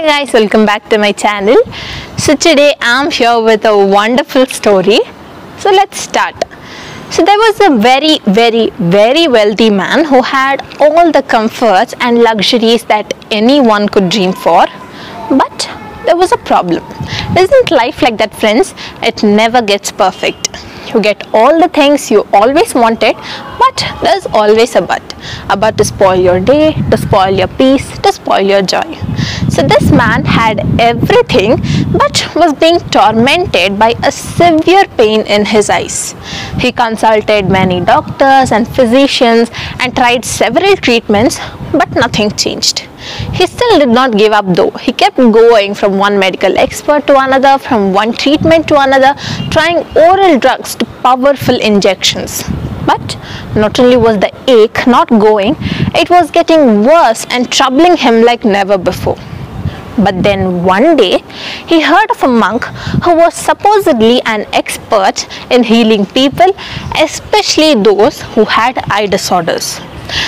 Hi guys, welcome back to my channel. So today I'm here with a wonderful story. So let's start. So there was a very, very, very wealthy man who had all the comforts and luxuries that anyone could dream for. But there was a problem. Isn't life like that, friends? It never gets perfect. You get all the things you always wanted, but there's always a but. A but to spoil your day, to spoil your peace, to spoil your joy. So this man had everything but was being tormented by a severe pain in his eyes. He consulted many doctors and physicians and tried several treatments but nothing changed. He still did not give up though. He kept going from one medical expert to another, from one treatment to another, trying oral drugs to powerful injections. But not only was the ache not going, it was getting worse and troubling him like never before. But then one day he heard of a monk who was supposedly an expert in healing people, especially those who had eye disorders.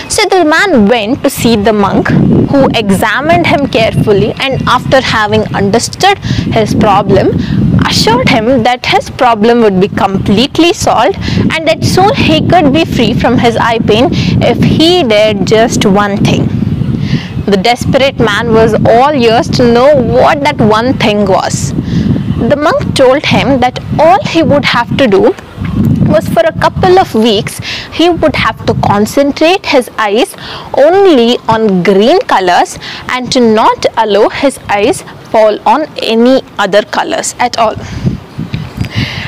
So the man went to see the monk who examined him carefully and after having understood his problem assured him that his problem would be completely solved and that soon he could be free from his eye pain if he did just one thing. The desperate man was all ears to know what that one thing was. The monk told him that all he would have to do was for a couple of weeks he would have to concentrate his eyes only on green colors and to not allow his eyes fall on any other colors at all.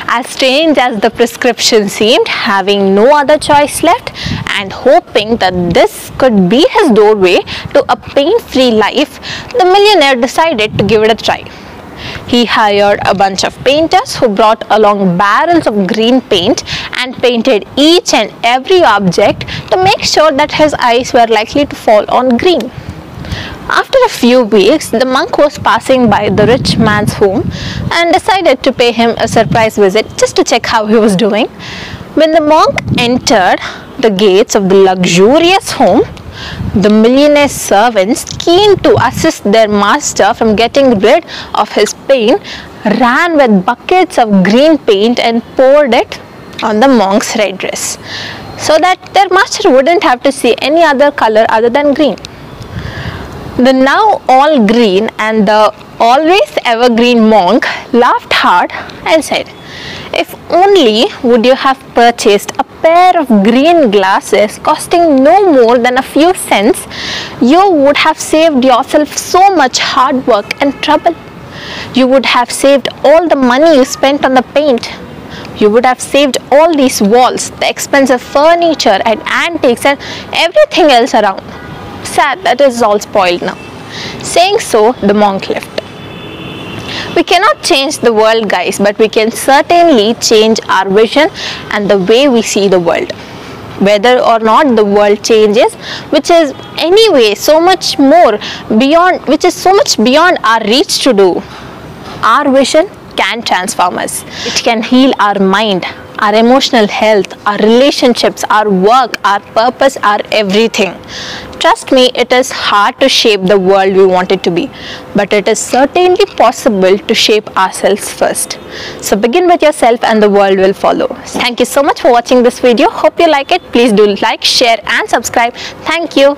As strange as the prescription seemed, having no other choice left and hoping that this could be his doorway to a pain-free life, the millionaire decided to give it a try. He hired a bunch of painters who brought along barrels of green paint and painted each and every object to make sure that his eyes were likely to fall on green. After a few weeks, the monk was passing by the rich man's home and decided to pay him a surprise visit just to check how he was doing. When the monk entered the gates of the luxurious home, the millionaire's servants, keen to assist their master from getting rid of his pain, ran with buckets of green paint and poured it on the monk's red dress so that their master wouldn't have to see any other color other than green. The now all green and the always evergreen monk laughed hard and said, If only would you have purchased a pair of green glasses costing no more than a few cents, you would have saved yourself so much hard work and trouble. You would have saved all the money you spent on the paint. You would have saved all these walls, the expensive furniture and antiques and everything else around. Sad that is all spoiled now. Saying so, the monk left. We cannot change the world, guys, but we can certainly change our vision and the way we see the world. Whether or not the world changes, which is anyway so much more beyond, which is so much beyond our reach to do, our vision can transform us. It can heal our mind, our emotional health, our relationships, our work, our purpose, our everything. Trust me, it is hard to shape the world we want it to be, but it is certainly possible to shape ourselves first. So begin with yourself and the world will follow. Thank you so much for watching this video. Hope you like it. Please do like, share and subscribe. Thank you.